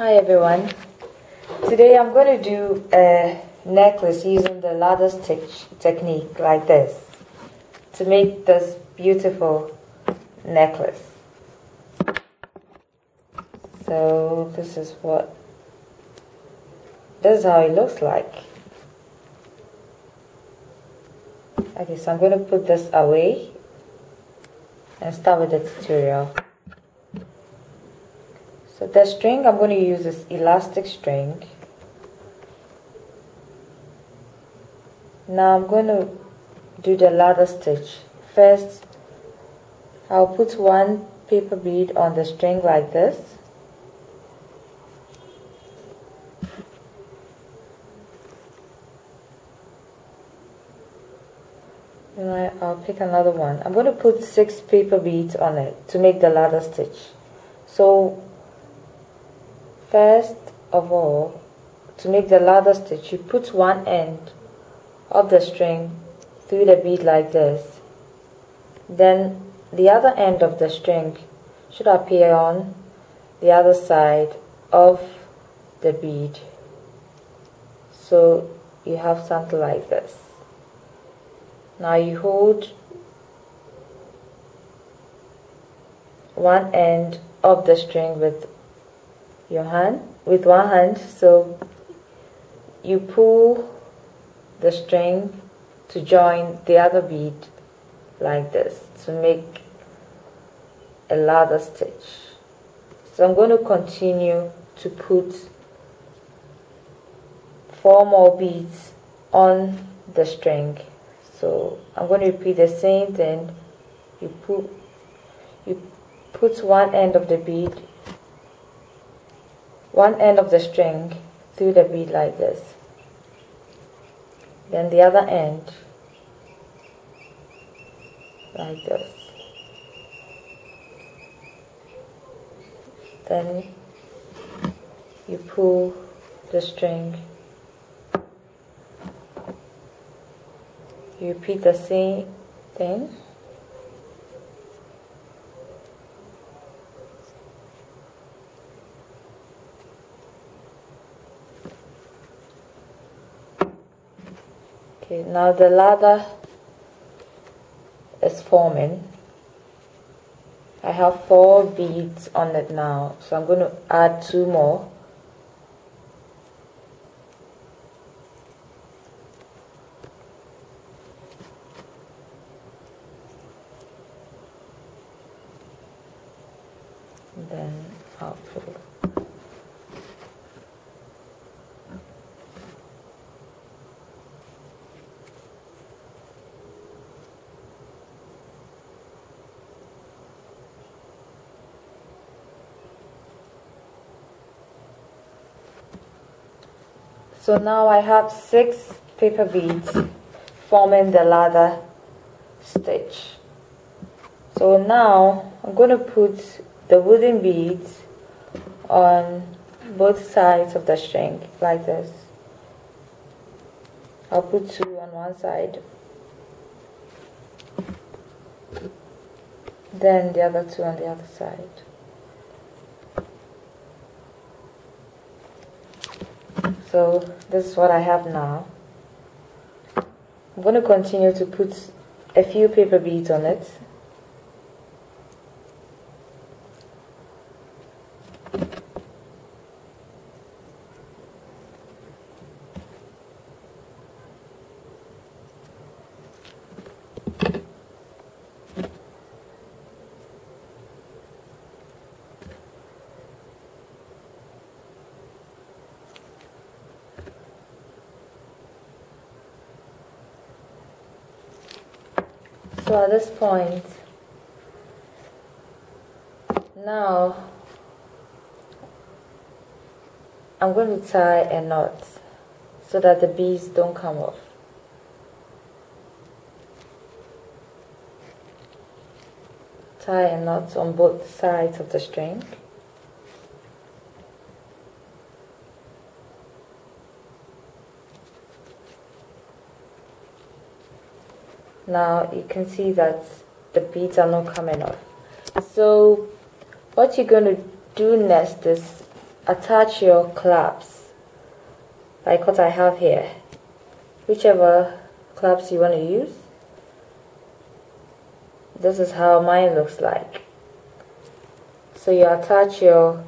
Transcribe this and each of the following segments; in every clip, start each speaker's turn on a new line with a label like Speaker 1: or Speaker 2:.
Speaker 1: Hi everyone. Today I'm going to do a necklace using the ladder stitch technique like this to make this beautiful necklace. So this is what this is how it looks like. Okay, so I'm going to put this away and start with the tutorial. So the string I'm going to use is elastic string. Now I'm going to do the ladder stitch. First, I'll put one paper bead on the string like this. And I, I'll pick another one. I'm going to put six paper beads on it to make the ladder stitch. So first of all, to make the ladder stitch, you put one end of the string through the bead like this. Then the other end of the string should appear on the other side of the bead. So you have something like this. Now you hold one end of the string with your hand, with one hand. So you pull the string to join the other bead like this to make a ladder stitch. So I'm going to continue to put four more beads on the string so I'm going to repeat the same thing you put you put one end of the bead one end of the string through the bead like this. Then the other end like this. Then you pull the string. You repeat the same thing okay now the ladder is forming I have four beads on it now so I'm going to add two more then I'll pull. So now I have six paper beads forming the ladder stitch. So now I'm going to put the wooden beads on both sides of the string like this. I'll put two on one side then the other two on the other side. So this is what I have now. I'm going to continue to put a few paper beads on it So at this point, now I'm going to tie a knot so that the beads don't come off. Tie a knot on both sides of the string. Now you can see that the beads are not coming off. So what you're going to do next is attach your clasps like what I have here. Whichever clasps you want to use. This is how mine looks like. So you attach your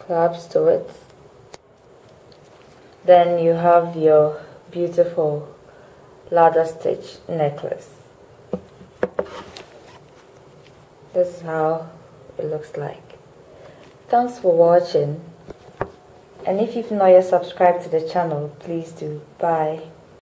Speaker 1: clasps to it. Then you have your beautiful ladder stitch necklace. This is how it looks like. Thanks for watching. And if you've not yet subscribed to the channel please do. Bye